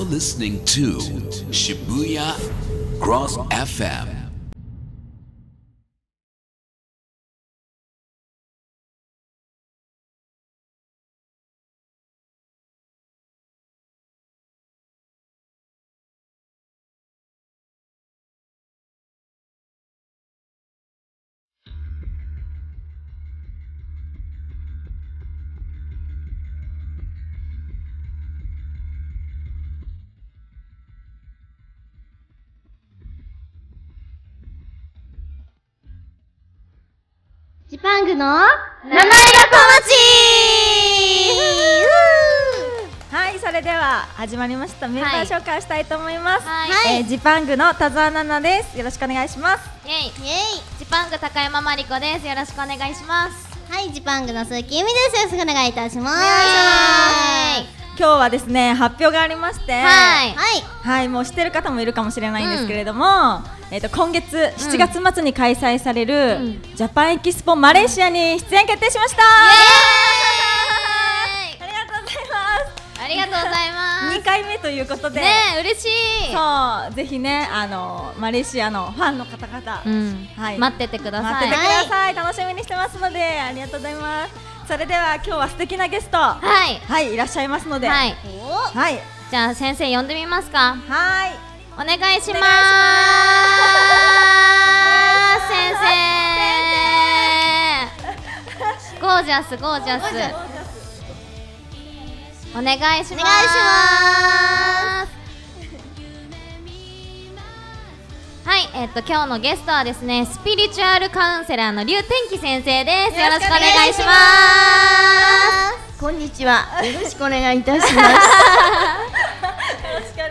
You're listening to Shibuya Cross FM. の名前がこはい、それでは始まりましたメンバー紹介したいと思います。はいえージパングの田沢奈々です。よろしくお願いします。イェイイェイジパング高山まりこですよろしくお願いしますはい、ジパングの鈴木由美です。よろしくお願いいたします。は今日はですね発表がありまして、はい。はい。はい、もう知ってる方もいるかもしれないんですけれども、えっ、と今月7月末に開催される、うん。ジャパンエキスポマレーシアに出演決定しました。ありがとうございます。ありがとうございます。2回目ということで、ねえ嬉しい。そう。ぜひねあのマレーシアのファンの方々、うん。はい。待っててください。待っててください、楽しみにしてますのでありがとうございますそれでは今日は素敵なゲスト。ははいいいらっしゃいますので。はい。おはい。じゃあ先生呼んでみますか。はい。お願いします。お願いしま先生ゴージャスゴージャス。お願いしますはい、えっ、と今日のゲストはですね、スピリチュアルカウンセラーの劉天気先生です。よろしくお願いします。こんにちは。よろしくお願いいたします。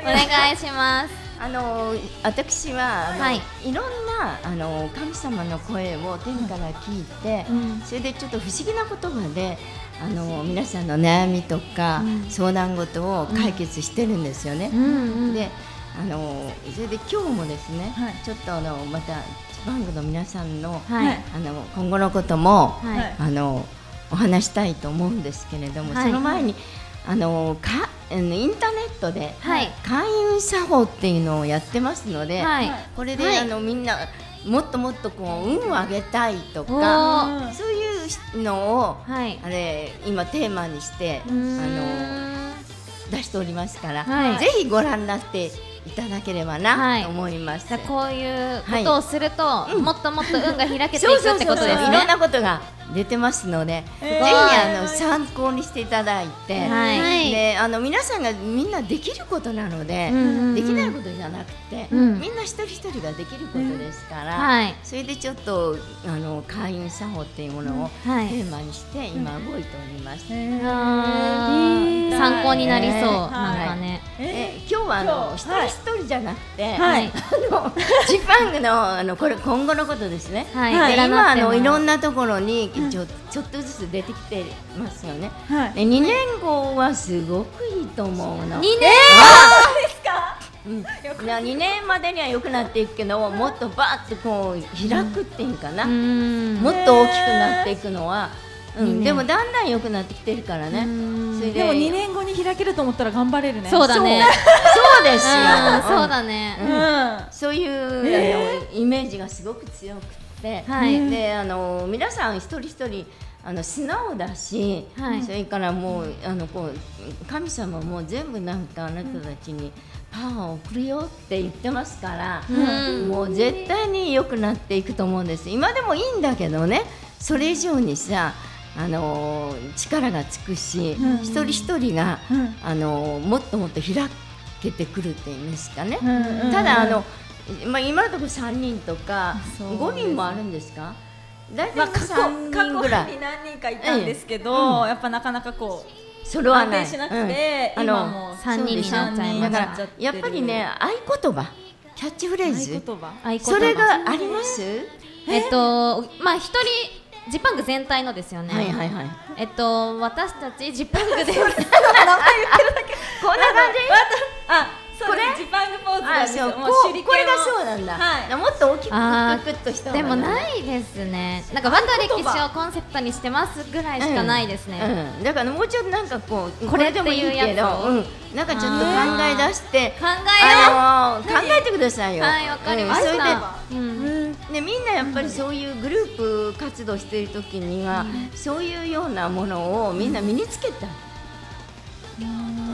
お願いします。あの私ははいい、ろんなあの神様の声を天から聞いて、うんそれでちょっと不思議な言葉で。あの皆さんの悩みとか、うん相談事を解決してるんですよね。うんうん。であのそれで今日もですね、はい。ちょっとあのまたバングの皆さんの,、はい。あの今後のことも、はい。はいあのお話したいと思うんですけれども、はい。その前にあのかインターネットではい。開運作法っていうのをやってますので、はい。これで、はい。あのみんなもっともっとこう運を上げたいとおかー。そういうのをはい。あれ今テーマにしてあの出しておりますから、はい。ぜひご覧になっていただければはない。と思います。じゃあこういうことをすると、うん。もっともっと運が開けていそうくってことですね。いろんなことが出てますので、えーぜひあの参考にしていただいて、はい。はいであの皆さんがみんなできることなので、うんうん。うんできないことじゃなくて、うん。みんな一人一人ができることですから、はい。それでちょっとあの会員作法っていうものをテはい。ーマにして今動いております。参考になりそう、ねなんかね。え今日はあの一今日人一人じゃなくて、はい あのジパングのあのこれ今後のことですね。はい。今あのいろんな。なところにちょ,、ちょっとずつ出てきてますよね。はいで2年後はすごくいいと思うの。二年？うん、2年までには良くなっていくけどもっとバーッとこう開くっていうかな、うんもっと大きくなっていくのは、うん、でもだんだん良くなってきてるからね。それで。でも2年後に開けると思ったら頑張れるね。そうだね。そう。ですよ、うん。そううんだね。うん。そういう、あのイメージがすごく強くて、はい。であの皆さん一人一人あの素直だし、はい。それからもうあのこう神様も全部なんかあなたたちにパワーを送るよって言ってますから、うん。もう絶対に良くなっていくと思うんです。今でもいいんだけどね。それ以上にさあの力がつくし、うん。一人一人が、うん。あのもっともっと開けてくるっていうんですかね。うんうんただあの、まあ、今のところ3人とかそう5人もあるんですか？大まあ、体過去3過人ぐらい。去に何人かいたんですけど、やっぱなかなかこう安揃わない。定しなくて、うん。今もう三人になっちゃいまだすからやっぱりね合言葉。キャッチフレー合ズ。言葉合言葉。それがあります？えっとまあ一人ジパング全体のですよね。はいはいはい。えっと私たちジパングでこんな感じ？あそうです。ジパングポーズなですよ。もうこれがそうなんだ、はい。もっと大きくクッとした方でもないですねなんか和と歴史をコンセプトにしてますぐらいしかないですね、うん、だからもうちょっとなんかこうこれでもいいけど、なんかちょっと考え出して考えようあのー考えてくださいよ。はいわかりました、うんででみんなやっぱりそういうグループ活動している時には、そういうようなものをみんな身につけた。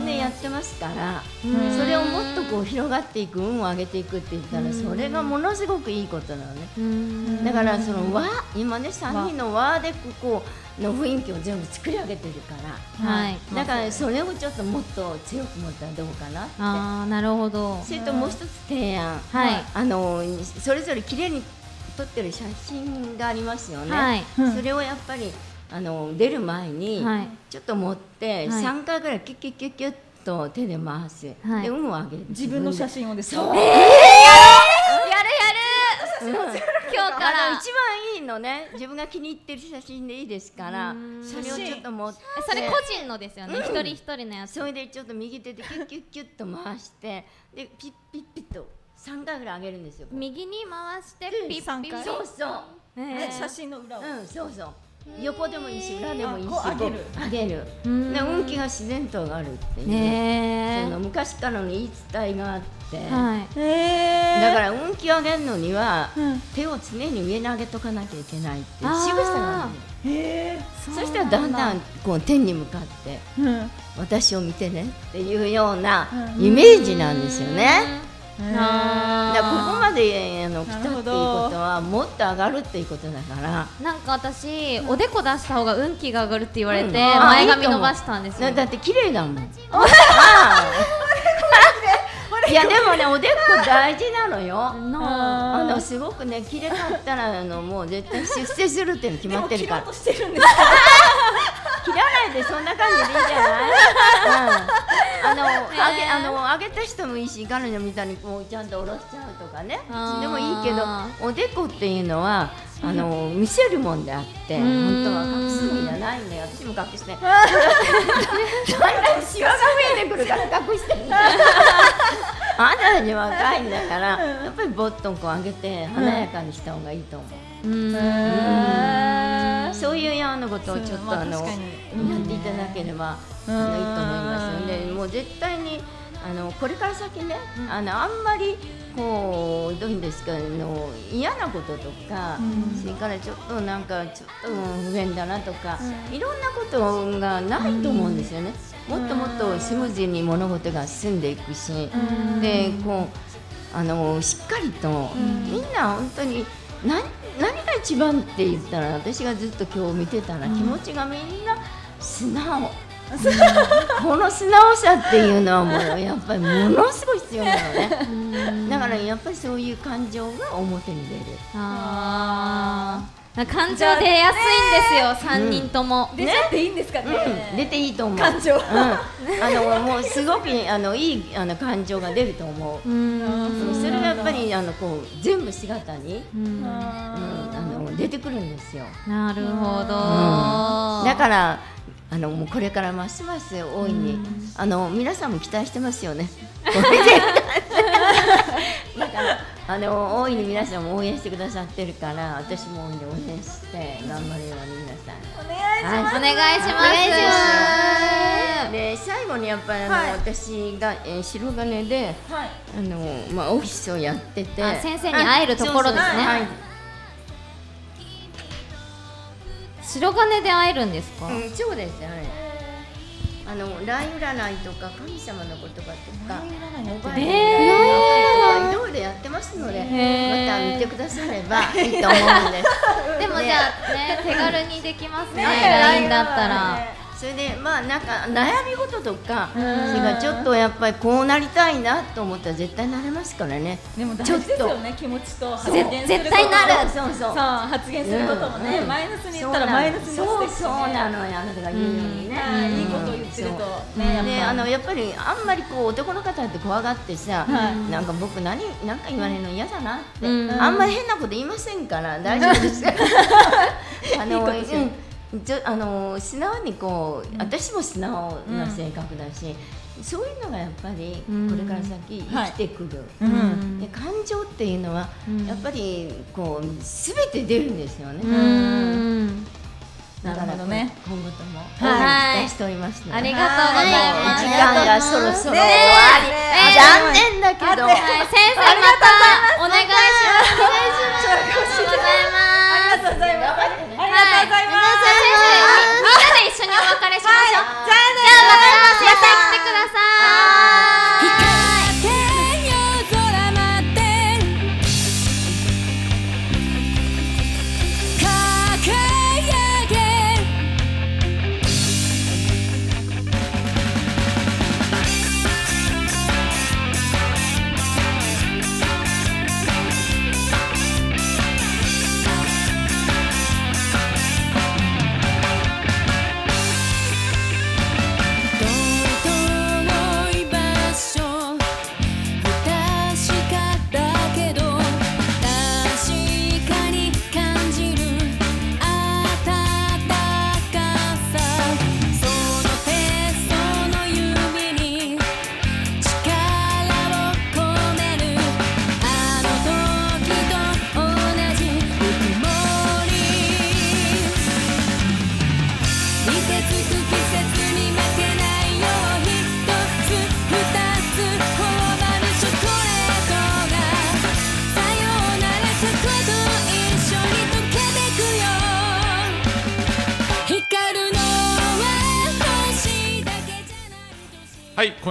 ね、やってますから、うんそれをもっとこう広がっていく運を上げていくって言ったら、それがものすごくいいことなのね。うんだからその和今ね3人の和でここの雰囲気を全部作り上げてるから。はいだからそれをちょっともっと強く持ったらどうかなって。ああなるほどそれともう一つ提案。はいあのそれぞれ綺麗に撮ってる写真がありますよね。はい。それをやっぱりあの出る前にはい。ちょっと持ってはい。3回ぐらいキュッキュッキュッキュッと手で回す。はい。で運を上げる。自分の写真をですか？そう。やるうんやる。今日から。一番いいのね。自分が気に入ってる写真でいいですからうん。それをちょっと持って。えそれ個人のですよね、一人一人のやつ。それでちょっと右手でキュッキュッキュッと回してでピッピッピッと3回ぐらい上げるんですよ。右に回してうん。ピッピッ三回。そうそう。えー写真の裏を。うん、そうそう。横でもいいし、裏でもいいし、上げる。上げる。うん。で、運気が自然と上がるっていう。ねその昔からの言い伝えがあって。えはい。へだから運気を上げるのには、うん。手を常に上に上げとかなきゃいけないっていう仕草があるのへえそしたらだんだんこう天に向かってうん。私を見てねっていうようなうん。イメージなんですよね。あだここまであの来たなっていうことはもっと上がるっていうことだから。なんか私おでこ出した方が運気が上がるって言われて、前髪伸ばしたんですよ。だだって綺麗だもん。いやでもねおでこ大事なのよ。のあ。のすごくね綺麗かったらあのもう絶対出世するっていうの決まってるから。としてるんです 切らないでそんな感じでいいじゃない、うん、あの、あげあのあげた人もいいし彼女みたいにこうちゃんと下ろしちゃうとかね。でもいいけどおでこっていうのはあの見せるもんであってん。本当は隠すもんじゃないんだよ。私も隠して。だんだんシワが増えてくるから隠してるあなたたち若いんだからやっぱりボットンこう上げて華やかにした方がいいと思う。うんそういうようなことをちょっと、まああのやっていただければ、あのいいと思いますのでもう絶対にあのこれから先ね、あのあんまりこうどういうんですかあの嫌なこととか、それからちょっとなんかちょっと不便だなとか、いろんなことがないと思うんですよね。もっともっとスムーズに物事が進んでいくし、でこうあのしっかりと、みんな本当に何何が一番って言ったら私がずっと今日見てたら、気持ちがみんな素直。この素直さっていうのはもうやっぱりものすごい必要なのね。だからやっぱりそういう感情が表に出る。あー感情出やすいんですよ三人とも、出ちゃっていいんですかね、出ていいと思う。感情。うん、あのもうすごくあのいいあの感情が出ると思う。うん。それがやっぱりあのこう全部姿に、あの出てくるんですよ。なるほど、だからあのもうこれからますます大いに、あの皆さんも期待してますよね。だからあの大いに皆さんも応援してくださってるから私も応援して頑張れるように皆さん。お願いします、お願いします。で最後にやっぱりあの、はい。私が、えー白金ではい。あの、まあ、オフィスをやってて。あ先生に会えるところですね。はい。白金で会えるんですか、うん、そうですよね。あの来占いとか神様の言葉とか、モバイルえいろいろやってますので、また見てくださればいいと思うんです。でもじゃあね手軽にできますね。ね。LINE だったら、それでまあなんか悩み事とか、それからちょっとやっぱりこうなりたいなと思ったら絶対なれますからね。でも大事ですよね気持ちと発言すること絶対なる。そうそう。発言することもね、うん。マイナスに言ったらマイナスにそうそうなのよあなたが言うようにね、はいうん。いいこと言ってるとねあのやっぱりあんまりこう男の方って怖がってさ、はい。なんか僕何なんか言われるの嫌だなって、うん。あんまり変なこと言いませんから大丈夫です。あのいいことしてるうんちょあの素直にこう、私も素直な性格だし、そういうのがやっぱりうん。これから先生きてくる、うん。で感情っていうのはうん。やっぱりこう全て出るんですよね、なるほどね。今後とも期待しておりますので、ありがとうございます。時間がそろそろ終わり、ね残念だけど、はい、先生またお願いします。お願いします。ありがとうございます。ありがとうございます。みんなで一緒にお別れしましょう。じゃあまた先生来てください。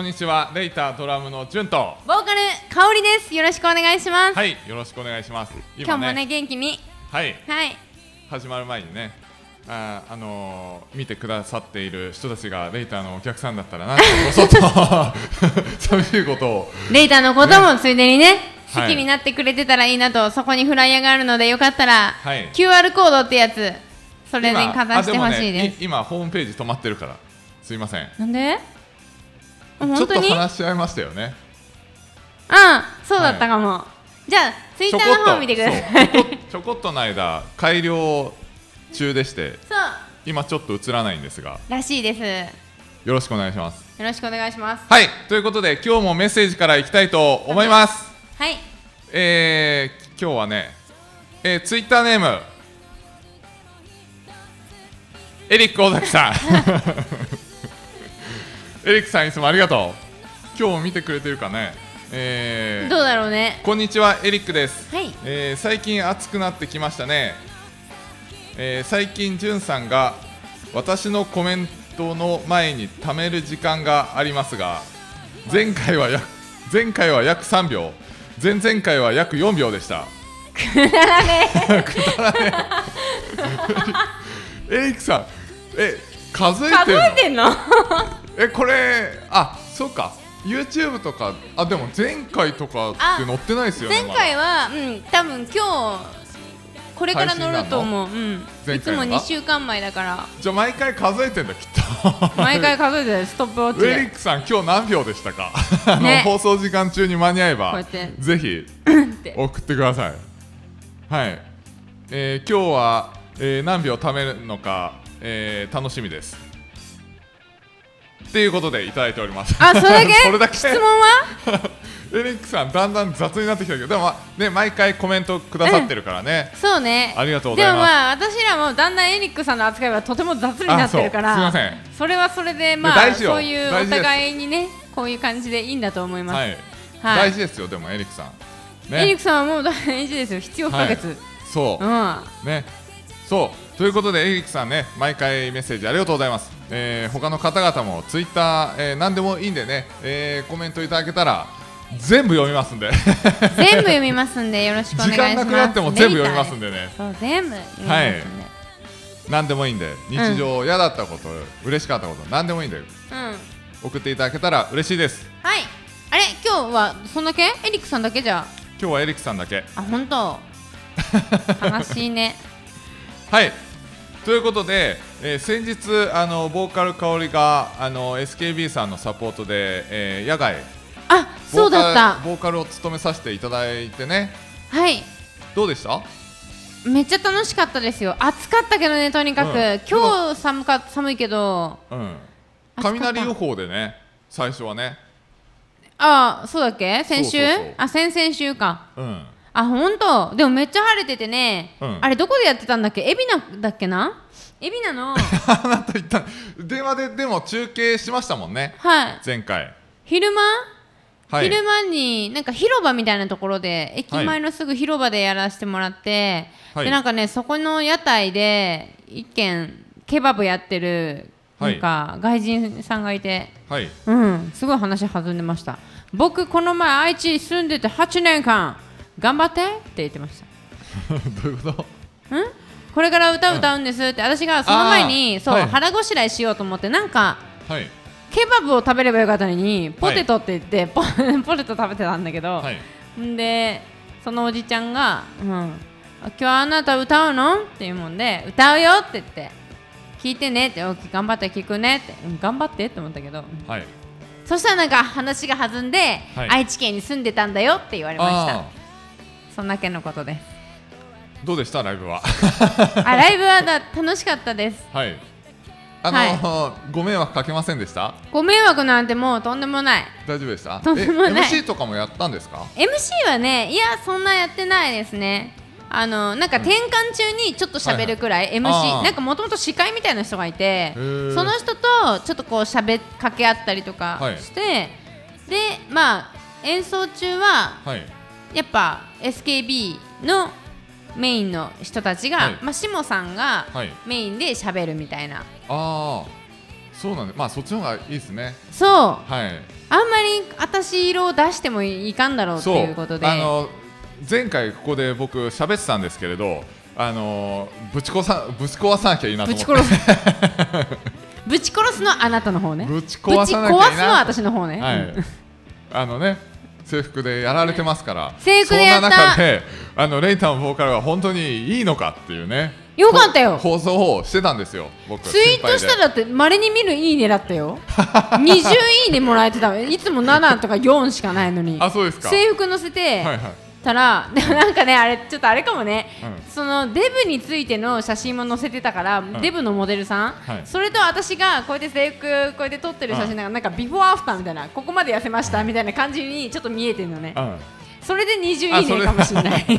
んにちは。レイタードラムのジュンと。ボーカル香りです。よろしくお願いします。はい、よろしくお願いします。今日もね元気に。はい、はい。始まる前にね。あー、あのー見てくださっている人たちがレイターのお客さんだったらなんてこそっと寂しいことをレイターのこともついでにね、好はいきになってくれてたらいいなと、そこにフライヤーがあるのでよかったら、はい QR コードってやつ、それに今かざしてほしいです。い今ホームページ止まってるからすいませんなんで？あちょっと話し合いましたよねそうだったかも。じゃあツイッターの方見てください。ちょこっとの間改良中でして今ちょっと映らないんですがらしいです。よよろしくお願いしますろしくお願いします。はいということで今日もメッセージからいきたいと思いますはい。えー、今日はね、えー、ツイッターネームエリック尾崎さん エリックさんいつもありがとう。今日も見てくれてるかね。えー、どうだろうね。こんにちはエリックです、はい。えー最近暑くなってきましたね、えー最近じゅんさんが私のコメントの前に貯める時間がありますが前回は約前回は約3秒。前々回は約4秒でした。くだらねえ。くだらねえ。エリックさんえ数えて数るのえてんの？えこれあそうか。YouTube とかあでも前回とかって載ってないですよね前回は、うん、多分今日これから乗ると思う。うん。いつも前回のが2週間前だから。じゃあ毎回数えてんだきっと。毎回数えてる。ストップウォッチで。エリックさん今日何秒でしたか、あのね放送時間中に間に合えば。ぜひ。送ってください。はい、えー今日は、えー何秒貯めるのか、えー楽しみですっていうことでいただいております。あそれだけ？それだけ。質問は？エリックさんだんだん雑になってきたけどでも、まあね、毎回コメントくださってるからね、そうね。ありがとうございます。でもまあ私らもだんだんエリックさんの扱いはとても雑になってるから すいません。それはそれでまあそういうお互いにねこういう感じでいいんだと思います、はい、はい。大事ですよでもエリックさん。ね。エリックさんはもう大事ですよ。必要不可欠、はい。そう、うん。ね、そう。ということでエリックさんね毎回メッセージありがとうございます、えー、他の方々もツイッター、えー、何でもいいんでね、えー、コメントいただけたら全部読みますんで。全部読みますんでよろしくお願いします。時間なくなっても全部読みますんでね。そう全部読みますんで、何でもいいんで日常嫌だったこと、嬉しかったこと何でもいいんでうん。送っていただけたら嬉しいです。はい。あれ？今日はそんだけ？エリックさんだけじゃ？今日はエリックさんだけ。あ本当。悲しいね。はい。ということで、えー先日あのボーカル香りがあの SKB さんのサポートで、えー野外あそうだった。ボーカルを務めさせていただいてね。はい。どうでした？めっちゃ楽しかったですよ。暑かったけどねとにかく、うん。今日寒か寒いけど。うん。雷予報でね最初はね。ああそうだっけ？先週？あ先々週か。うん。あ本当でもめっちゃ晴れててね、うん。あれどこでやってたんだっけ？海老名だっけな？海老名の。あ なた言った電話ででも中継しましたもんね。はい。前回。昼間、はい。昼間になんか広場みたいなところで駅前のすぐ広場でやらせてもらって、はい。でなんかねそこの屋台で一軒ケバブやってるはないんか外人さんがいて、はい。うん。すごい話弾んでました。僕この前愛知住んでて8年間。頑張ってって言ってました。どういうこと？ん？これから歌歌うんですって、私がその前にそう、腹ごしらえしようと思ってなんかはい。ケバブを食べればよかったのにポテトって言って、ポ ポテト食べてたんだけど、でそのおじちゃんが「うん、あ今日あなた歌うの?」って言うもんで「歌うよ」って言って「聞いてね」って「お頑張って聞くね」って、うん「頑張って」って思ったけどはい。そしたらなんか話が弾んで、はい。愛知県に住んでたんだよって言われました。あそんだけのことです。ーどうでしたライブは？あライブはだ楽しかったです。はい。あのご迷惑かけませんでした？ご迷惑なんてもうとんでもない。大丈夫でした？とんでもない。え MC とかもやったんですか？MC はねいやそんなやってないですね。あのなんか転換中にちょっと喋るくらい、はいあ MC ーなんかもともと司会みたいな人がいてー。その人とちょっとこう喋っかけ合ったりとかはい。して、でまあ演奏中ははい。やっぱ SKB のメインの人たちが、はい。まあ下さんがはい。メインで喋るみたいな、ああそうなんでまあそっちの方がいいですね。そう。はい。あんまり私色を出してもいかんだろうってそういうことで。あの前回ここで僕喋ってたんですけれどあのぶちこさぶち壊さなきゃいいなとぶ思って。ち殺す。ぶち殺す のあなたの方ね。ぶち壊さなきゃいいなぶち壊すのは私の方ね、はい。うんあのね制服でやられてますから。制服でやった。そんな中であのレイタのボーカルが本当にいいのかっていうね。よかったよ。放送をしてたんですよ僕。ツイートしたらだってまれに見るいいねだったよ。20いいねもらえてた。いつも7とか4しかないのに。あそうですか。制服載せて、はいはいたらでもなんかねあれちょっとあれかもね、うん。そのデブについての写真も載せてたから、デブのモデルさん、はい。それと私がこうやって制服こうやって撮ってる写真なんかなんかビフォーアフターみたいなここまで痩せましたみたいな感じにちょっと見えてるのね。うん。それで20あそれいいねかもしれない、うん、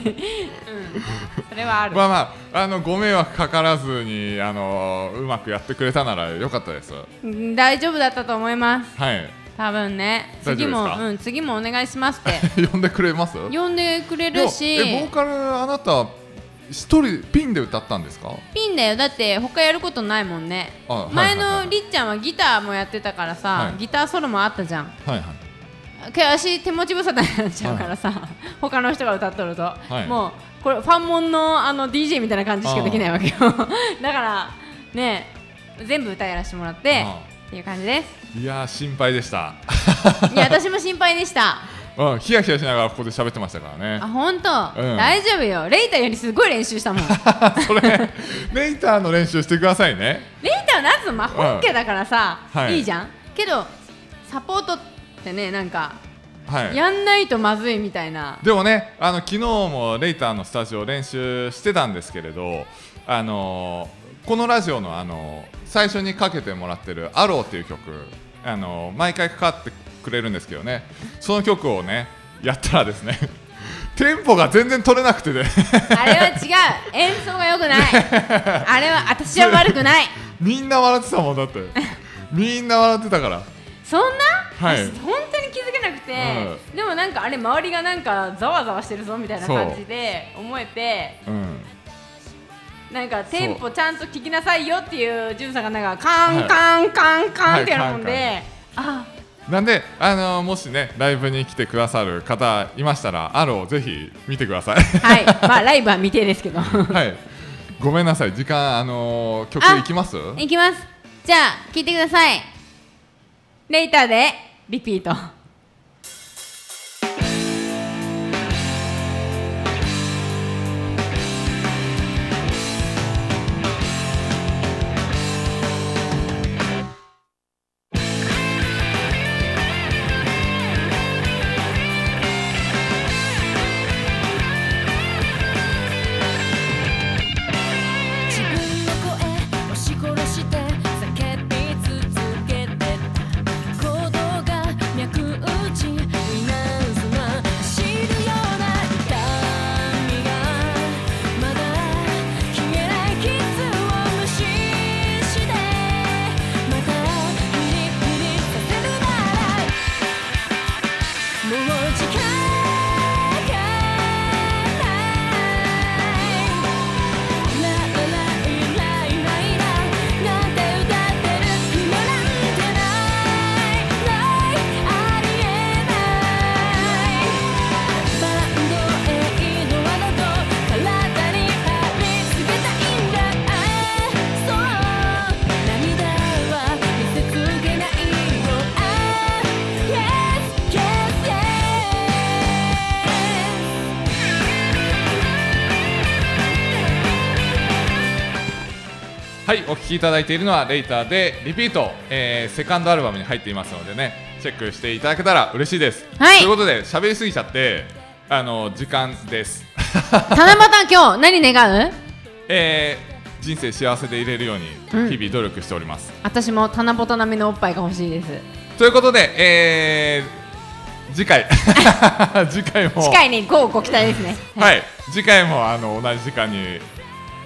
それはある、まあまああのご迷惑かからずにあのうまくやってくれたならよかったです。うん大丈夫だったと思います。はい多分ね。次もか？うん次もお願いしますって。呼んでくれます？呼んでくれるし。えボーカルあなた一人ピンで歌ったんですか？ピンだよ。だって他やることないもんね。前はいはいのりっちゃんはギターもやってたからさ、はい。ギターソロもあったじゃん。はいはい。私手持ち無沙汰になっちゃうからさ、他の人が歌っとると、い。もうこれファンモンのあの DJ みたいな感じしかできないわけよ。だからね全部歌やらせてもらってあっていう感じですいやー心配でした。いや私も心配でした。うんヒヤヒヤしながらここで喋ってましたからね。あ本当、うん。大丈夫よ。レイタよりすごい練習したもん。レ イそれレイターの練習してくださいね。タはなんつうのまあ本家だからさ、うん。はい。い、いじゃん。けどサポートってねなんかはい。やんないとまずいみたいな。でもねあの昨日もレイターのスタジオ練習してたんですけれどあのーこのラジオの、あのー最初にかけてもらってる「アローっていう曲、あのー毎回かかってくれるんですけどね。その曲をねやったらですね テンポが全然取れなくてね。あれは違う。演奏が良くない。あれは私は悪くない。みんな笑ってたもんだって。みんな笑ってたから。そんな、はい。私本当に気づけなくて、でもなんかあれ周りがなんかざわざわしてるぞみたいな感じで思えて。うんなんかテンポちゃんと聞きなさいよっていうじゅんさんがなんかカンカンカンカンってやるもんで、あ。なんで、あのーもしねライブに来てくださる方いましたらアローぜひ見てください。はい。まあライブは未定ですけど。はい。ごめんなさい。時間あのー曲あいきます？いきます。じゃあ聞いてください。レイターでリピートはいお聴きいただいているのはレイターでリピート、えーセカンドアルバムに入っていますのでねチェックしていただけたら嬉しいです、はい。ということで喋りすぎちゃってあの時間です。七夕今日何願う？えー人生幸せでいれるよううん。に日々努力しております、私も七夕並みのおっぱいが欲しいです。ということで、えー次回。次回も。次回にごご期待ですね。はい。次回もあの同じ時間に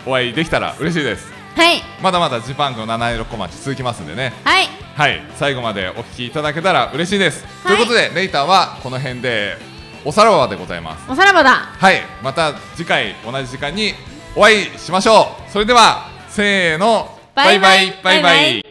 お会いできたら嬉しいですはい。まだまだジパンクの七色小町続きますんでね。はい。はい。最後までお聞きいただけたら嬉しいです、はい。ということでレイターはこの辺でおさらばでございます。おさらばだ。はい。また次回同じ時間にお会いしましょう。それではせーの。バイバイ。バイバイ。バイバイ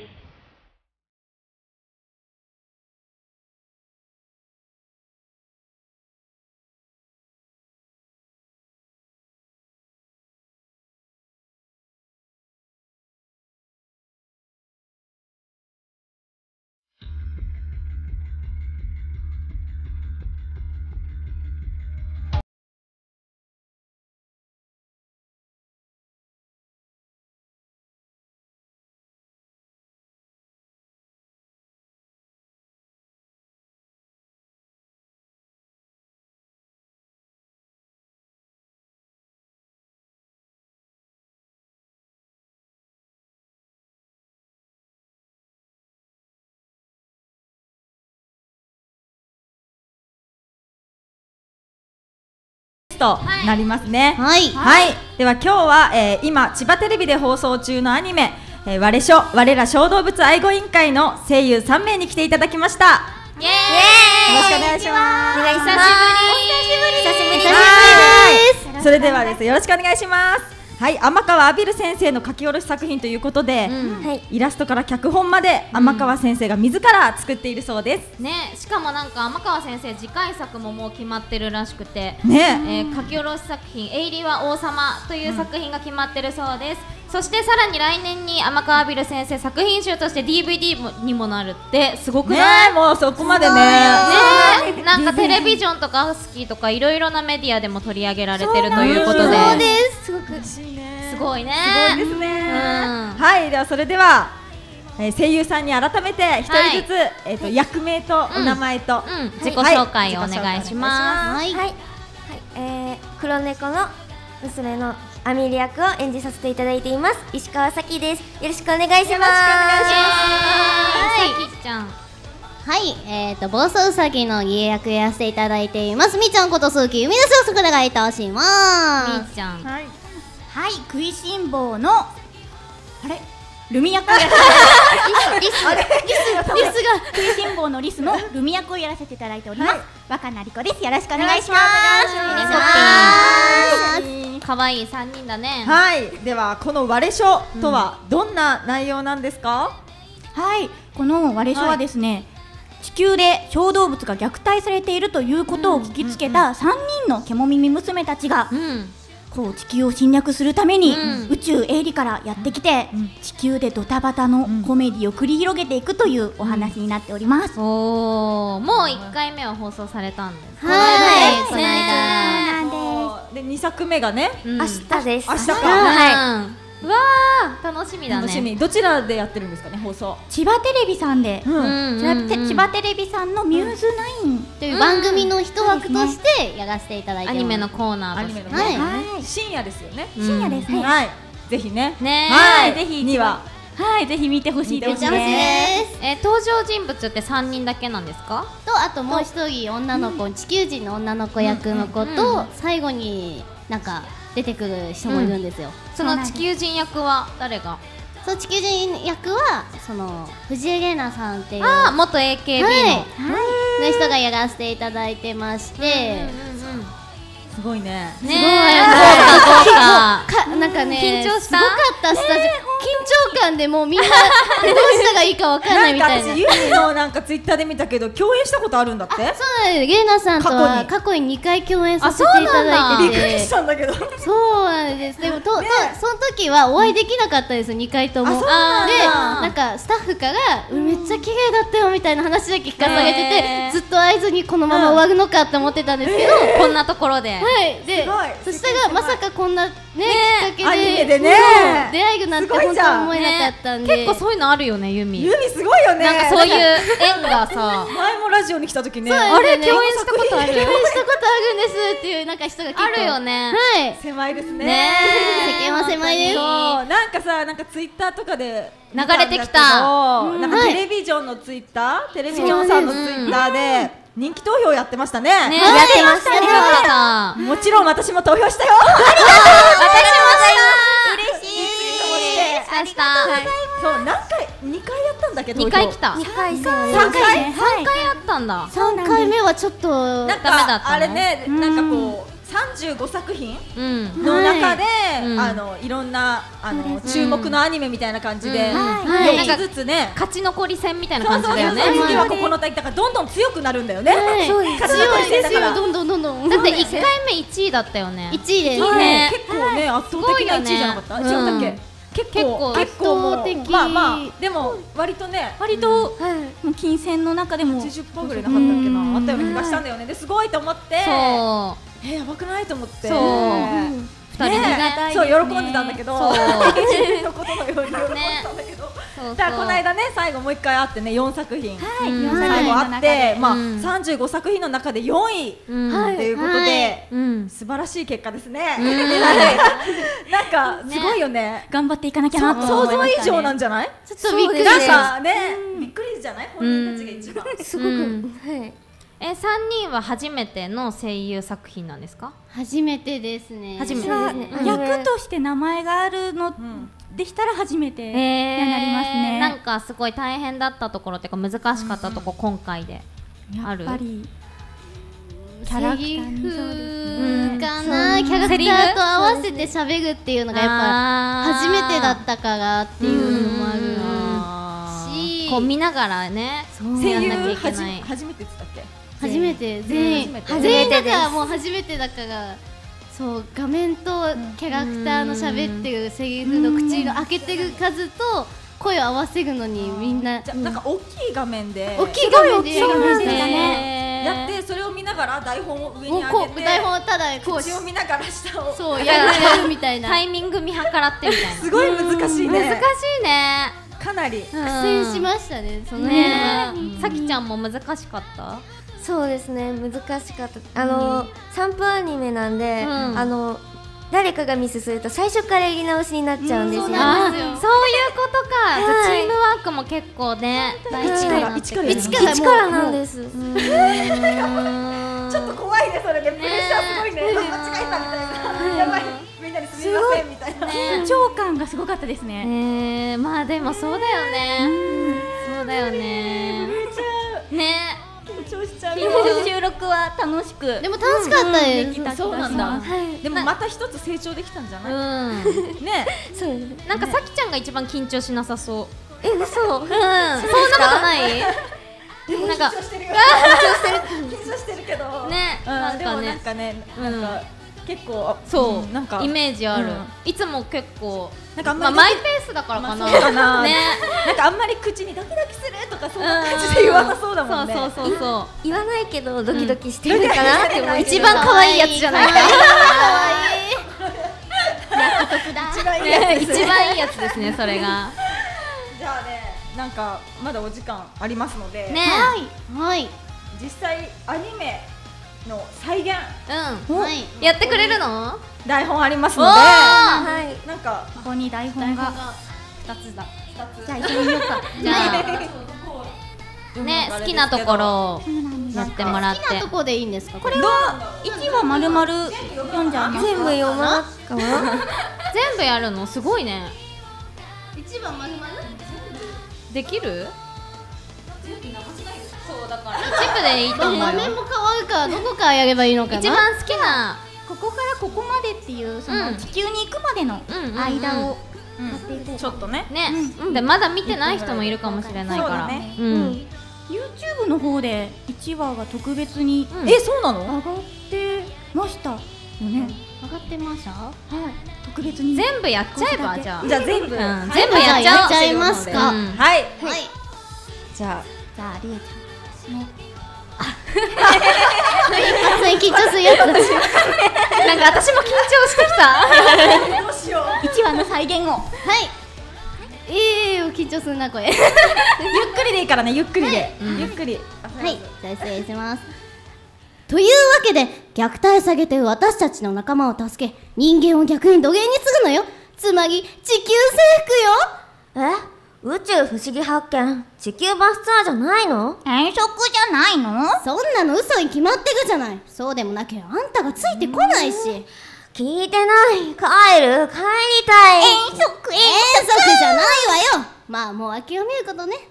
となりますね。はいはい、では今日は、えー今千葉テレビで放送中のアニメ「えー、我しょ我ら小動物愛護委員会」の声優3名に来ていただきました。イエーイよろしくお願いします。お願いします久しぶり久しぶりはですそれではですねよろしくお願いします。はい、天川アビル先生の書き下ろし作品ということで、はい。イラストから脚本まで天川先生が自ら作っているそうです。ねしかもなんか天川先生次回作ももう決まってるらしくて、ね。えー書き下ろし作品「エイリは王様」という作品が決まってるそうです、そしてさらに来年に天川ビル先生作品集として DVD もにもなるってすごくねない、もうそこまでね。ね。なんかテレビジョンとかハスキーとかいろいろなメディアでも取り上げられてるということで。そうです。す。ごく。すごいね。すごいですね。うん。はい、ではそれでは、えー声優さんに改めて一人ずつ、えっ、と役名とお名前と、うん。自己紹介をお願いします。はい、はい。えー、黒猫の娘のアミール役を演じさせていただいています石川咲ですよろしくお願いしますよろしくお願いしますはいさきちゃんはい、えっ、と、暴走ウサギの家役やらせていただいています。みーちゃんこと鈴木ゆみです。よろしくお願いいたしまみす。ーちゃんはい。はい、食いしん坊のあれ？ルミ役をやらせてリスリスリスが食いしん坊のリスのルミ役をやらせていただいております、若菜莉子です。よろしくお願いします。かわいい三人だね。はい、ではこの割れ書とはどんな内容なんですか？はい。この割れ書はですね、地球で小動物が虐待されているということを聞きつけた3人の獣耳娘たちが、うんこう地球を侵略するために、うん。宇宙営利からやってきて、地球でドタバタのコメディを繰り広げていくというお話になっております、おおもう1回目は放送されたんです。はい、このね間。でで二作目がね、うん。明日です。明日か。はい、うわー楽しみだね。楽しみ。どちらでやってるんですかね放送？千葉テレビさんで、うん。うん千葉うん。うんテ千葉テレビさんのミューズナイン、という番組の一枠としてやらせていただいてます。アニメのコーナアーとしてニメのね、はい。深夜ですよね。うん。深夜ですね、はい、ぜひね。ねはい、ぜひには。はい。ぜひ見てほしいですね。です。えー登場人物って3人だけなんですか？と、あともう一人女の子、地球人の女の子役の子うんうんと、最後になんか出てくる人もいるんですよ。その地球人役は誰が？そう、地球人役は、その藤江玲奈さんっていう。ああ元 AKB の、はい。の人がやらせていただいてまして、すごいね。ねえ。豪華豪華か なんかね緊張した？すごかったスタジオ、緊張感でもうみんなどうしたらいいかわかんないみたいな。なんか私ユミのなんかツイッターで見たけど共演したことあるんだって？そうなんです。ゲイナさんとは過去に。2回共演させていただいて。てびっくりしたんだけど。そうなんです。でもと、とその時はお会いできなかったです2回とも。でなんかスタッフからうんめっちゃ綺麗だったよみたいな話だけ聞かされてて、ずっと会えずにこのまま終わるのかって思ってたんですけど、こんなところで、はい、でそしたらまさかこんなねきっかけで。出会いがなって本当思えなかったんで、結構そういうのあるよねユミ。ユミすごいよね。なんかそういう縁がさ前もラジオに来た時ね。あれね共演したことある？共演したことあるんですっていうなんか人が結構。あるよねはい。狭いですね。ね世間は狭いです。そう。なんかさなんかツイッターとかで流れてきた。見んなんかテレビジョンのツイッター？テレビジョンさんのツイッターで人気投票やってましたね。ねやってましたね。もちろん私も投票したよ。嬉しいしたしたそう何回二回やったんだけど2回来た。二回戦三は回3回あったんだ。三回目はちょっとなんダメだったのかあれねなんかこう35作品うん。の中で、うん。あのいろんなあの注目のアニメみたいな感じで、うん。はい。4つずつね、勝ち残り戦みたいな感じだよね。次はここの大だからどんどん強くなるんだよね。はい。そうです。勝ち残り戦だから。どんどんどんどん。だって1回目1位だったよね。一位です。そうね。結構ね圧倒的な1位じゃなかった？違ったっけ？結構結結構圧倒的まあまあでも割とね割と、はい。もう金銭の中でも80%ぐらいなかったっけな。あったような気がしたんだよね。ですごいと思って、そえやばくないと思って。そう。ねう2人でね。そう喜んでたんだけど、そう。自分のことのように喜んでたんだけど。そう。だからこの間ね最後もう一回会ってね4作品、はい、うん。最後あって、でまあ、うん35作品の中で4位。うん。ということで、はい。うん。素晴らしい結果ですね。ん。はい。なんかすごいよね。頑張っていかなきゃなと想像以上なんじゃない？ちょっとびっくりなんかね、びっくりじゃない？本人たちが一番。すごく、うん。はいえ3人は初めての声優作品なんですか？初めてですね。初めてですね。うん。役として名前があるのできたら初めてにえなりますね、なんかすごい大変だったところっていうか難しかったところ今回である？やっぱりキャラクターかなキャラクターと合わせて喋るっていうのがやっぱ初めてだったからっていうのもあるし。こう見ながらね声優やんなきゃいけ初ない。初めてって言ったっけ？初めて。全員。初めて全員だからもう初めてだから。そう画面とキャラクターの喋ってるセリフの口の開けてる数と声を合わせるのにみんな。じゃなんか大きい画面で。大きい画面で。大きい画面で。ね。やってそれを見ながら台本を上もうに上げてこう台本をただこう口を見ながら下を。そうやるやるみたいな。タイミング見計らってみたいな。すごい難しいね。難しいね。かなり。苦戦しましたねその辺さきちゃんも難しかった？そうですね。難しかった。あの、3分アニメなんで、うん。あの誰かがミスすると最初からやり直しになっちゃうんですよ、うんそうなんですよ。あそういうことか、じゃあチームワークも結構ね大事になって。くる一から一からなんです、ちょっと怖いねそれでプレッシャーすごいね。間違えたみたいな。やばい。みんなにすみませんみたいな。緊張感がすごかったですね。え。ー、まあでもそうだよね。そうだよね。ねしちゃう。収録は楽しく。でも楽しかったです、できそうなんだ。はいでもまた一つ成長できたんじゃうない？ん。ね。そう。ですなんかさきちゃんが一番緊張しなさそう。え嘘。うん。そんなことない？なんか緊張してるよ。緊張してる。けど。ね。なんかね。なんか結構そう、んなんかイメージある、うん。いつも結構なんかあんまあ、まりマイペースだからかな、ね。なんかあんまり口にドキドキするとかそんな感じで言わなそうだもんね。そうそうそうそう。言わないけどドキドキしてるかな。って一番可愛いやつじゃない？か一番い。いやつ 一番いいやつですねそれが。じゃあねなんかまだお時間ありますので、ね。はい。実際アニメの再現。うん。はい。やってくれるの？台本ありますおので、はい。なんかここに台本が二つだ。じゃあ一緒に見ようか。じゃあね好きなところをやってもらって。好きなとこでいいんですか？これどうなんだろう1話まるまる読んじゃいます。全部読まなかな全部？やるの？すごいね。一番まる？まるできるそうだから一部でいいと思うよ。画面も変わるからどこからやればいいのかな？一番好きなここからここまでっていうそのうん。地球に行くまでのうんうんうん間をちょっとね。ね、でまだ見てない人もいるかもしれないから。そうだね。うん、YouTube の方で1話が特別にうん。えそうなの？上がってましたよね。上がってました？はい。特別に。全部やっちゃえばじゃあ。じゃあ全部、全部やっちゃおう。じゃあやっちゃいますか。うん。はい。はい。じゃじゃありえちゃん緊張するやつだなんか私も緊張してきた。あどうしよう。1話の再現を。はい。ええ緊張するなこれ。ゆっくりでいいからね。ゆっくりで、ゆっくり。はい、じゃあ失礼します。というわけで、虐待下げて私たちの仲間を助け、人間を逆に土下に継ぐのよ。つまり、地球征服よ。え？宇宙不思議発見地球バスツアーじゃないの？遠足じゃないの？そんなの嘘に決まってるじゃない。そうでもなきゃあんたがついてこないし。聞いてない帰る帰りたい。遠足。遠遠足じゃないわよ。まあもう諦めることね。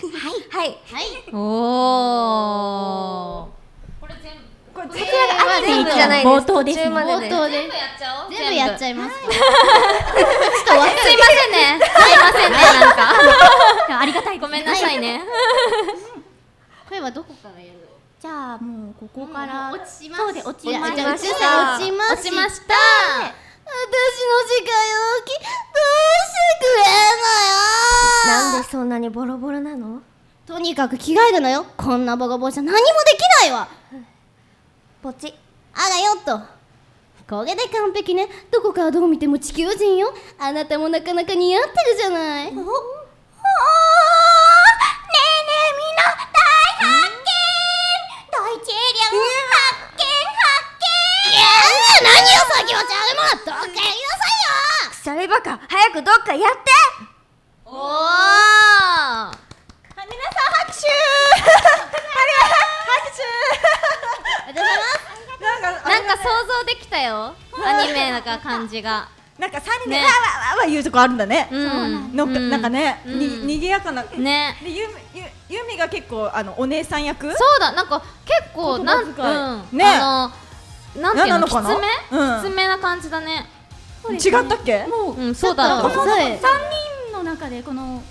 はいはい。おおこれこれは全部じゃない冒頭ですね途中まで冒頭でやっちゃおう全部やっちゃいます。すいませんねすいませんねなんかありがたいごめんなさいねこれはどこからやるじゃあもうここから落ちます。そうで落ちます落ちました。落ちました私の時間よきどうしてくれんのよなんでそんなにボロボロなのとにかく着替えるのよこんなボコボコじゃ何もできないわポチ。あらよっと。これで完璧ね。どこからどう見ても地球人よ。あなたもなかなか似合ってるじゃない。おおねえねえみんな大発見。ドイツエリアも発見発見。いや何よさきわちゃんもどっかやりなさいよ。くしゃみバカ早くどっかやって。おお なんか想像できたよ。アニメなんか感じが。なんか三人でね。わーわーわーわー言うとこあるんだね、うん。のなんかね、うん。ににぎやかなね。でゆゆゆみが結構あのお姉さん役？そうだ。なんか結構なん言葉遣い。うん。ね。あのなんていうの？きつ嫌なのかな？め？うん。きつめな感じだね。違ったっけ？もう。うんそうだちょっとそう3人の中でこの2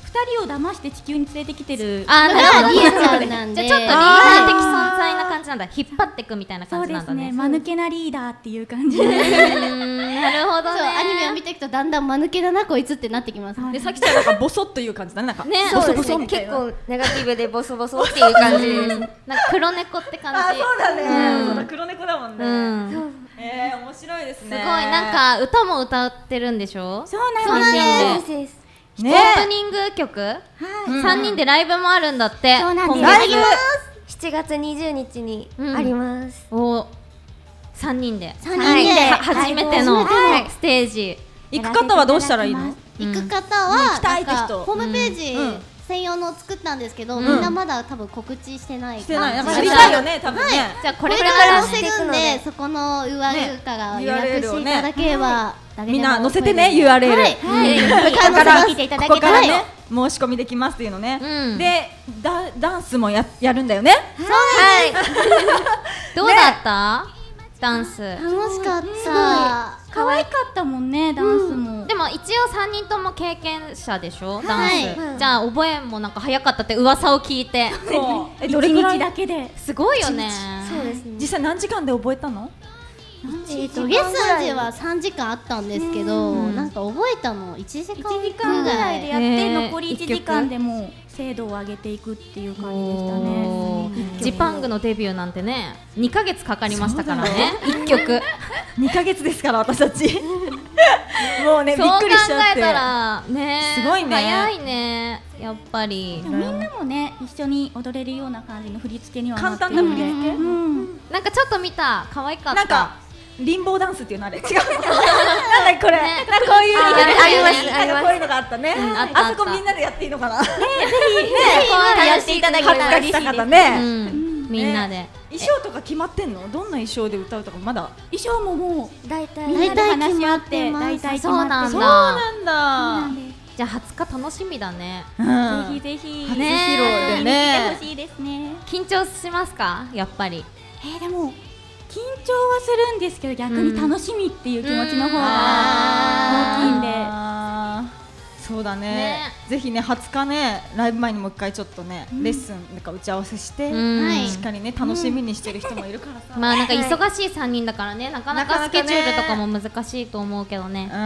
人を騙して地球に連れてきてるあーなるほどリエちゃんなんで。じゃあちょっとリー。ダー的存在な感じなんだ。引っ張ってくみたいなそうです感じなんだね。ね間抜けなリーダーっていう感じ。なるほどそうねアニメを見ていくとだんだん間抜けだなこいつってなってきますでさきちゃんなんかボソッという感じだ。ね。なんかねボソボソみたいな。結構ネガティブでボソボソっていう感じ。ですなんか黒猫って感じ。あそうだね、うん。そうだ黒猫だもんね、うん。えー、面白いですね。すごい。なんか歌も歌ってるんでしょ？そうそうなんなんで。すですオねープニング曲？三人でライブもあるんだって。そうなんです。ライブ7月20日にうんあります、お三人で。三はい人で。は初めてのはい。ステージ。行く方はどうしたらいいの？行く方は行きたいって人。なんかホームページうん専用のを作ったんですけど、ん。みんなまだ多分告知してないしてない。りたいよね多分ね、じゃあこれかからら載せるんでそこの URL から予約していただければ、みんな載せてね URL、はい、はい、ここからら見ていただここけたかららね、申し込みできますっていうのね、うん。でダダンスもややるんだよね。はい。どうだった？ダンス。楽しかった。可愛かったもんねダンスも。でも一応三人とも経験者でしょダンはいスじゃあ覚えもなんか早かったって噂を聞いて。どれだけで？すごいよね。そうですね。実際何時間で覚えたの？えっとレッスン時は3時間あったんですけど、なんか覚えたの1時間1時間ぐらいでやって、残り1時間でもう精度を上げていくっていう感じでしたおねージパングのデビューなんてね2ヶ月かかりましたからね。1曲。2ヶ月ですから私たち。もうねびそう考っくりしちゃって。えたらねすごいね。早いねやっぱり。みんなもね一緒に踊れるような感じの振り付けにはな簡ってる単な振り付け、うん。なんかちょっと見た。可愛かった。なんかリンボーダンスっていうのあれ違うなんだこれ、ね。なんかこういうあなんかあります。なんかこういうのがあったね、んあったあそこみんなでやっていいのかな。ねやっていただけたら嬉しいです方ね、うんみんなで。衣装とか決まってんの？どんな衣装で歌うとかまだ？衣装もも大体うみんなで話し合って大体決そうなんまってそうだなんだじゃあ20日楽しみだね。うん。ぜひぜひ。初披露で見てねほしいですね。緊張しますか？やっぱり。えー、でも緊張はするんですけど逆に楽しみっていう気持ちの方が大きいんで、あーそうだね。ね。ぜひね20日ねライブ前にもう一回ちょっとね、レッスンなんか打ち合わせして、うん。はい。しっかりね楽しみにしてる人もいるからさ、まあなんか忙しい3人だからねなかなかスケジュールとかも難しいと思うけどね。うー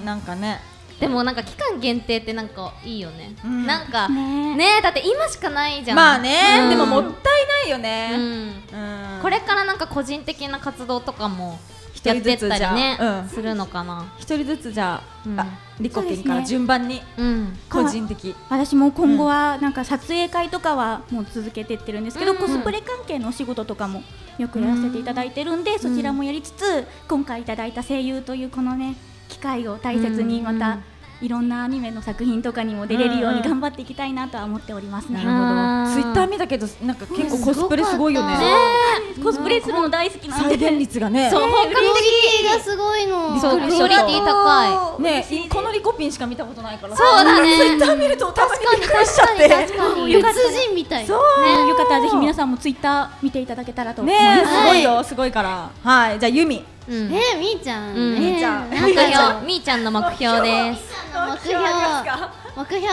ん。なんかねでもなんか期間限定ってなんかいいよね、うん。なんかね。ねだって今しかないじゃん。まあね、うん。でももったいないようね、ん。うん。これからなんか個人的な活動とかも一人やってっずつじゃあたりね、うん。するのかな。一人ずつじゃあ、うん。あリコピンからそうですね。順番にうん。個人的。私も今後はなんか撮影会とかはもう続けてってるんですけど、うん。コスプレ関係のお仕事とかもよくやらせていただいてるんで、そちらもやりつつ今回いただいた声優というこのね機会を大切にまたいろんなアニメの作品とかにも出れるように頑張っていきたいなとは思っておりますね。あーツイッター見たけどなんか結構コスプレすごいよね。コスプレするの大好きなん再で。現率がね。そう本格クオリティがすごいの。そうクオリティ高い。ねこのリコピンしか見たことないから。そうだね。ツイッター見るとたまにびっくりしちゃって。確かに別人みたい。そう、よかったらぜひ皆さんもツイッター見ていただけたらと思いねます。すごいよ。すごいから。はい。じゃあユミ。うんえー、みーちゃん、うん。え。ーみーちゃん。目か標みーちゃんの目標です。目標目標。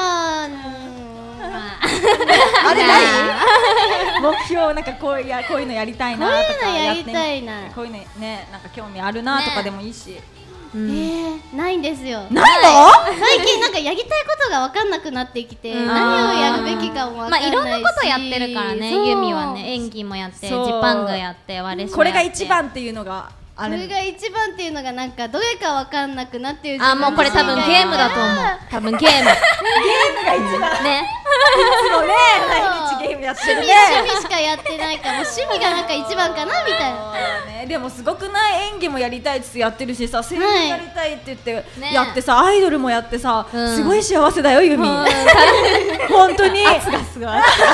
あれない目標なんかこういやこういうのやりたいなとかこういうのやりってたいな。こういうのねなんか興味あるなとかでもいいし。え。ー、ないんですよ。ない最近なんかやりたいことが分かんなくなってきて、うん。何をやるべきかも分かんまないし。あいろんなことやってるからねユミはね演技もやってジパングやってワレショこれが一番っていうのがあれ。それが一番っていうのがなんかどれか分かんなくなってるあもうこれ多分ゲームだと思う。多分ゲーム。ゲームが一番。ね。いつもね毎日ゲームやってる趣ね味趣味しかやってないからも。う趣味がなんか一番かなみたいな。ね。でもすごくない演技もやりたいってやってるしさ声優やりたいって言ってねやってさアイドルもやってさうん。すごい幸せだよユミ。本当に。圧がすごい。圧が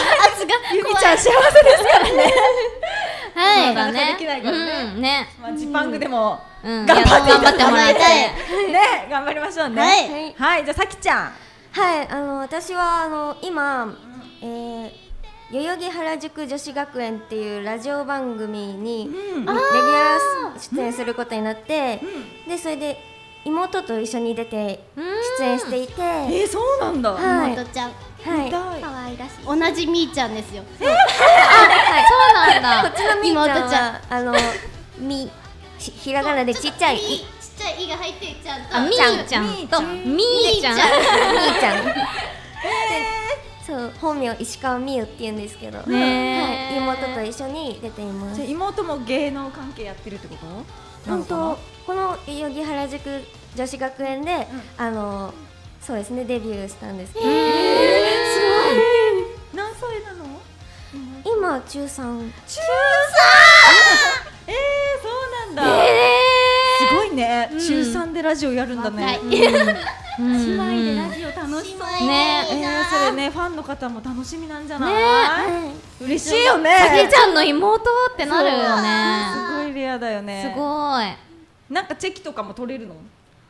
ユミちゃん幸せですからね。はい。そうだね。なかなかできないからね。うんね。まあジパングでもうん。頑張ってもらって ね頑張りましょうね。はい。はい。じゃあさきちゃん。はい、あの私はあの今、えー代々木原宿女子学園っていうラジオ番組にレギュラー出演することになって、でそれで妹と一緒に出て出演していて、えーそうなんだ。はい。妹ちゃんはい、可愛らしい。同じみーちゃんですよ。そう。なんだ。こっちのみーちゃん妹ちゃん。はあのみひひらがなでちっちゃい。いちっちゃい「い」が入ってるちゃんと。あみーちゃん。とみーちゃん。みーちゃん。でそう本名石川美優って言うんですけど、はい、妹と一緒に出ています。じゃあ。妹も芸能関係やってるってこと？本当この代々木原宿女子学園で、あのそうですねデビューしたんですけど、何歳なの？今中三。中えー、そうなんだ、すごいね、中三でラジオやるんだね、うん。姉妹でラジオ楽しそう。ね。えー、それねファンの方も楽しみなんじゃない、嬉しいよね。さきちゃんの妹ってなるよね。すごいレアだよね。すごい。なんかチェキとかも取れるの？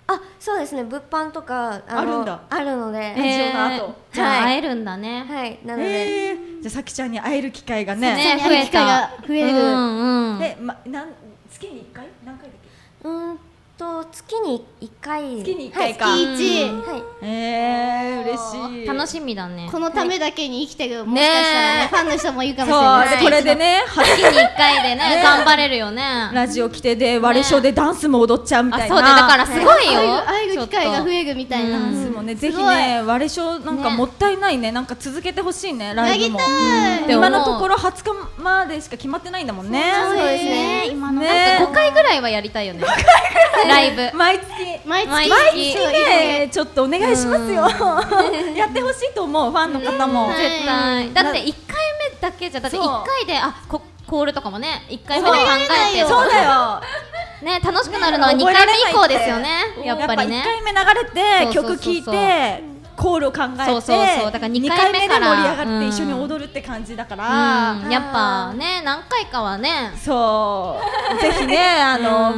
あそうですね。物販とかあるんだ。あるので、ラジオの後じゃあはい。会えるんだね。はい。なので、えー、じゃあさきちゃんに会える機会がね。ね。増えた。た増える。うんうん。え、ま、なん月に一回？何回だっけ？うーんと月に一回。月に一回か、月一。はい。えー、嬉しい。楽しみだね。このためだけに生きてるもしかしたらねねファンの人もいるかもしれないでこれでねは月に一回でね頑張れるよねラジオ来てで割れショーでダンスも踊っちゃうみ。たいなあそうでだからすごいよ会える機会が増えるみ。たいなダンスもね、ぜひね、割れショーなんかもったいないね、なんか続けてほしいね、ライブも。今のところ20日までしか決まってないんだもんね。そうですね今のね5回ぐらいはやりたいよねライブ。毎月。毎月。毎毎月ちょっとお願いしますよ。やってほしいと思う、ファンの方も。絶対。だって1回目だけじゃだってそう。1回であこコールとかもね1回目で考えて。そうだよ。ね楽しくなるのは2覚えられない回目以降ですよね。やっぱり1ね回目流れて、曲聴いて、コールを考えて、そうそうそう。だから二二回目からで盛り上がうん。って一緒に踊るって感じだから。うん。やっぱね何回かはね。そう、ぜひね、あの、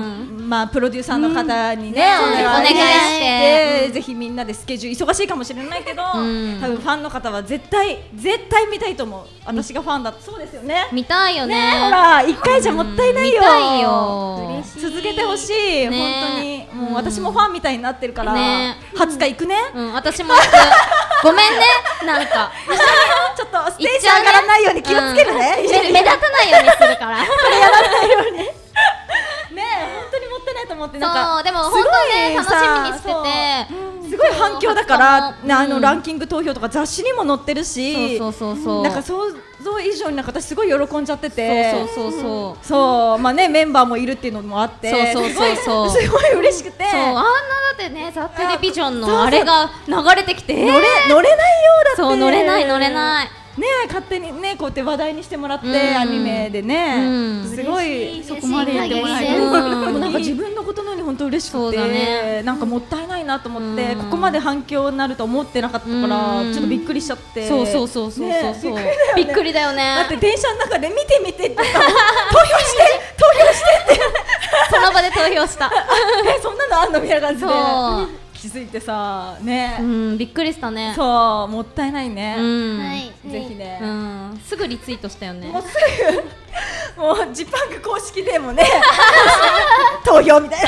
まあ、プロデューサーの方にね、お願いしてぜひみんなでスケジュール忙しいかもしれないけど、ん。多分ファンの方は絶対、絶対見たいと思う。私がファンだと、そうですよね。見たいよね。ねほら、一回じゃもったいないよ。続けてほしい、ね。本当に、もう私もファンみたいになってるから、ね。20日行くね。うん。私も行く ごめんねなんか。ちょっとステージ上がらないように気をつけるね。うん。目目立たないようにするから ね、本当にもったいないと思って、なんか。そうでもすごい本当ね楽さしみにしてて。すごい反響だから、ねあのうん。ランキング投票とか雑誌にも載ってるしそうそうそうそう。なんか想像以上になんか私すごい喜んじゃってて。そうそうそうそう。そうまあねメンバーもいるっていうのもあってそうそうそうそう。すごい嬉しくて。そうあんなだってねザ・テレビジョンのあれが流れてきて。乗れ乗れないようだって。そう乗れない乗れないね勝手にねこうやって話題にしてもらって、うん。アニメでね、うん。すごいそこまで言ってもらえる。うん。なんか自分のことのように本当嬉しくて、だね。なんかもったいないなと思って、うん。ここまで反響になると思ってなかったから、うん。ちょっとびっくりしちゃって。そうそうそうそうそうそう。びっくりだよね。だって電車の中で見て見てって 投票して投票してって。その場で投票した。えそんなのあんの？みたいな感じで気づいてさね、うんびっくりしたね。そうもったいないね、うん。はい。ぜひね、うん。すぐリツイートしたよね。もうすぐ もうジパング公式でもね 投票みたい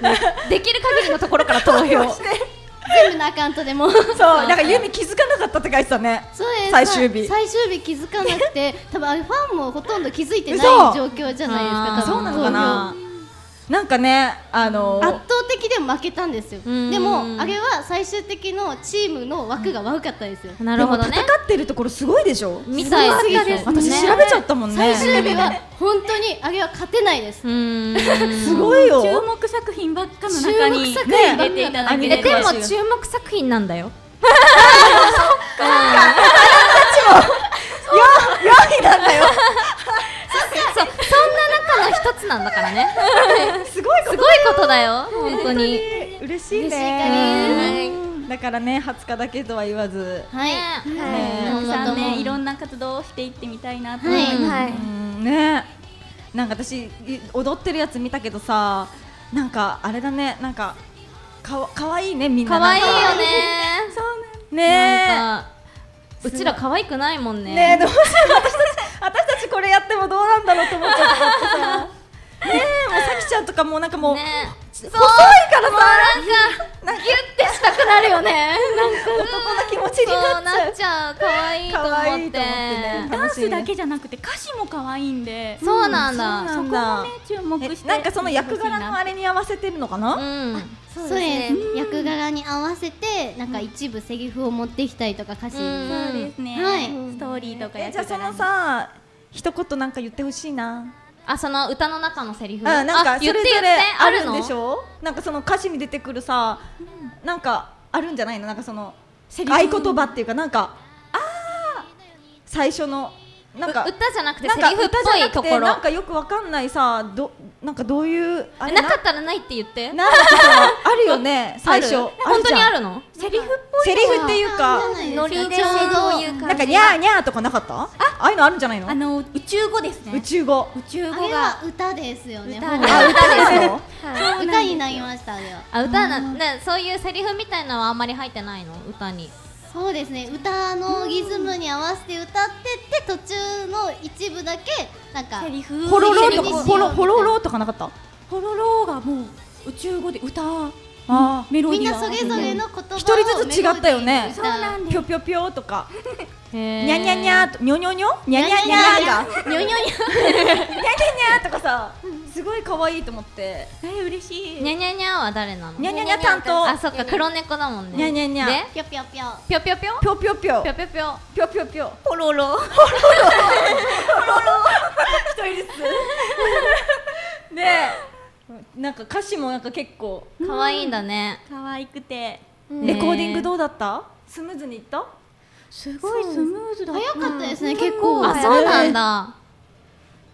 な。できる限りのところから投票。して。全部のアカウントでも。そうなんかユミ気づかなかったって書いてたね。そうです。最終日。最終日気づかなくて多分あれファンもほとんど気づいてない嘘。状況じゃないですか多分。そうなのかななんかねあの圧倒的でも負けたんですよ。ん。でもあれは最終的のチームの枠が悪かったですよ。なるほどね。でも戦ってるところすごいでしょ？みたいです私調べちゃったもんね。最終日は本当にあれは勝てないです。うん。すごいよ。注目作品ばっかの中に注目作品入れていただけねれえでも注目作品なんだよ。4位 なんだよそうそんな中の一つなんだからね。すごいすごいことだよ。本当に。嬉しい嬉しいね。だからね20日だけとは言わず。はい。ね。ねたくさんねいろんんな活動をしていってみたいなとはい思い。ますね。なんか私い踊ってるやつ見たけどさなんかあれだね。なんかかわかわいいねみんな。可愛いよね。ね。なんかうちら可愛くないもんね。ねえどうしよう。私たちこれやってもどうなんだろうと思っちゃったってさ。ねえもうさきちゃんとかもうなんかもう、ね細いからさ。なんかギュッてしたくなるよね。なんか男の気持ちになっちゃう。なっちゃう可愛いと思可愛っていと思ってね。ダンスだけじゃなくて歌詞も可愛いんで。そうなんだ。そうなんそこもだ。ね注目してえなんかその役柄のあれに合わせてるのかな、うん。そうです役柄に合わせてなんか一部セリフを持ってきたりとか歌詞うん。そうですね、はい。ストーリーとかえ役柄じゃあそのさ一言なんか言ってほしいな。あその歌の中のセリフ？うん、なんかそれぞれああるんでしょなんかその歌詞に出てくるさ、なんかあるんじゃないの？なんかその合言葉っていうかなんかあー最初のなんかう歌じゃなくてなんかセリフっぽ歌じゃないくところ。てなんかよくわかんないさどなんかどういうあれなかったらないって言って。なんかさあるよね 最初。ある本当にあるるのセリフっセリフっていうかノリでそういう感じなんかニャーニャーとかなかった？あああいうのあるんじゃないの？あの宇宙語ですね。宇宙語。宇宙あれ語がは歌ですよね。歌ですよ。歌になりましたあ歌なねそういうセリフみたいなのはあんまり入ってないの？歌にそうですね。歌のリズムに合わせて歌ってって途中の一部だけなんかセリフホロロセリフとかホロホロロとかなかった？ホロロがもう宇宙語で歌あメロディーがみんなそれぞれの言葉を一人ずつ違ったよねぴょぴょぴょとか。にゃにゃにゃとにょにょにょにゃにゃにゃが。にょにょにょにゃにゃにゃとかさすごい可愛いと思って。えー嬉しい。にゃにゃにゃは誰なの？にゃにゃにゃ担当あそっか黒猫だもんね。にゃにゃにゃで？ぴょぴょぴょ。ぴょぴょぴょ？ぴょぴょぴょ。ぴょぴょぴょ？ぴょぴょぴょ。ポロロ。一 人ずつでなんか歌詞もなんか結構。可愛いんだね。可愛くて。レコーディングどうだった？スムーズにいった？すごいスムーズだった。早かったですね結構。あそうなんだ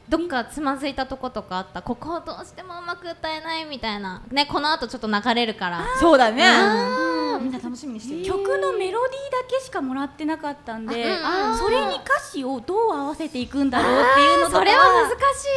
どっかつまずいたとことかあった。ここをどうしてもうまく歌えないみたいな。ねこの後ちょっと流れるから。そうだね。みんな楽しみにしてる。曲のメロディーだけしかもらってなかったんで、あうんそれに歌詞をどう合わせていくんだろうっていうのとかそれは難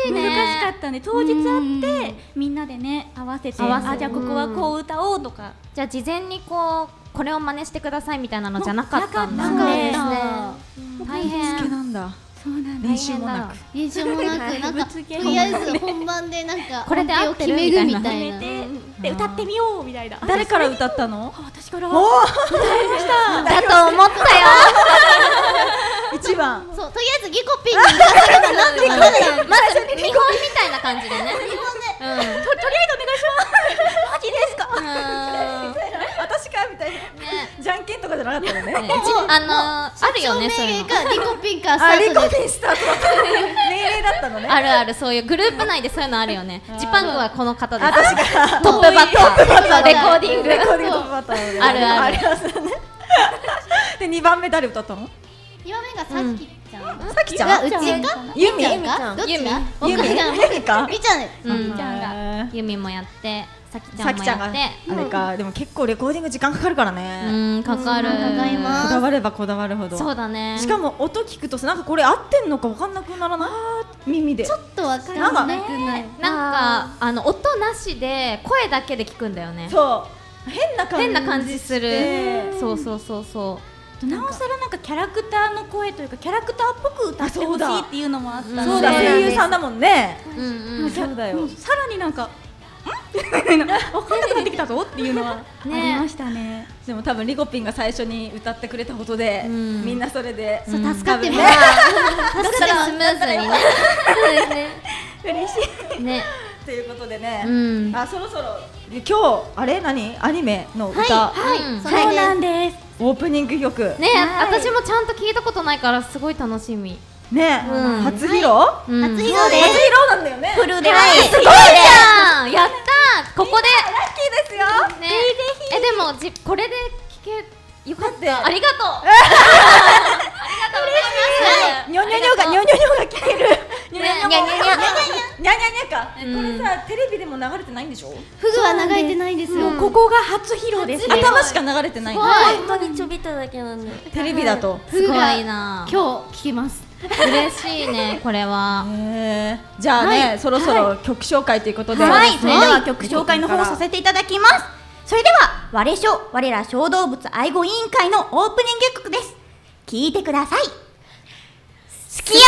しいね。難しかったんで当日会ってみんなでね合わせてあじゃあここはこう歌おうとか。じゃあ事前にこうこれを真似してくださいみたいなのじゃなかったんだ。なかった。ね。ね大好き変なんだそうなん練習もなく。練習もなくなんか とりあえず本番でなんかこれで合音ってる？程を決めるみみたたいな。で歌ってみようみたいな。誰から歌ったの？あ私から。おおだと思ったよ。一番。そうとりあえずギコピンに。行かせればなんとかなるまず見本みたいな感じで。ねうん。ととりあえずお願いします。マジですか？うん私かとかじゃなかったのね。ね。じあのーあるよねそういうのがリコピンからスタあリコートでピンスタート命令だったのね。あるあるそういうグループ内でそういうのあるよね。ジパングはこの方です。あ確かトップバッターレコーディング。レコーディングトップバッターあるある。ありますよね。で二番目誰歌ったの？二番目がさきちゃん。さきちゃん？がうちかユミみちゃんかどっちだユミユミわかん。かみちゃん。うん。ちゃん。が。ユミもやってさきちゃさきちゃんがあんもやって。れか。でも結構レコーディング時間かかるからうねんかかる。かかります。こだわればこだわるほどそうだね。しかも音聞くとさなんかこれ合ってんのか分かんなくならない？耳で。ちょっとわかりなんかなくないなんかあの音なしで声だけで聞くんだよね。そう。変な感じ。変な感じする。そうそうそうそなおさらなんかキャラクターの声というかキャラクターっぽく歌ってほしいっていうのもあったので。そうだ声優さんだもんね。ううんうん。そうだよ。さらになんか 分かんなくなってきたぞっていうのはありましたね。でも多分リコピンが最初に歌ってくれたことでん。みんなそれでそう助かって多分ます。そしたらスムーズにねそうです。ね 嬉しい。ね。ということでね。うん。あそろそろ今日あれ？何？アニメの歌。うん。そうなんです。オープニング曲。ね私もちゃんと聞いたことないからすごい楽しみ。ね。うん。初披露？うん。初披露初披です露なんだよね。フルで。はいすごいじゃんやったーここでラッキーですよねこれで聞けよかった。ありがとう。ニョニョニョがニョニョニョが聞ける。かうんこれさテレビでも流れてないんでしょフグは流れてないんですよここが初披露ですね頭しか流れてないの本当にちょびっとだけなんでテレビだとすごいな今日聞けます嬉しいねこれはじゃあねそろそろ曲紹介ということではい、それでは曲紹介の方をさせていただきます。それでは、我小、我ら小動物愛護委員会のオープニング曲です。聞いてください。好きよ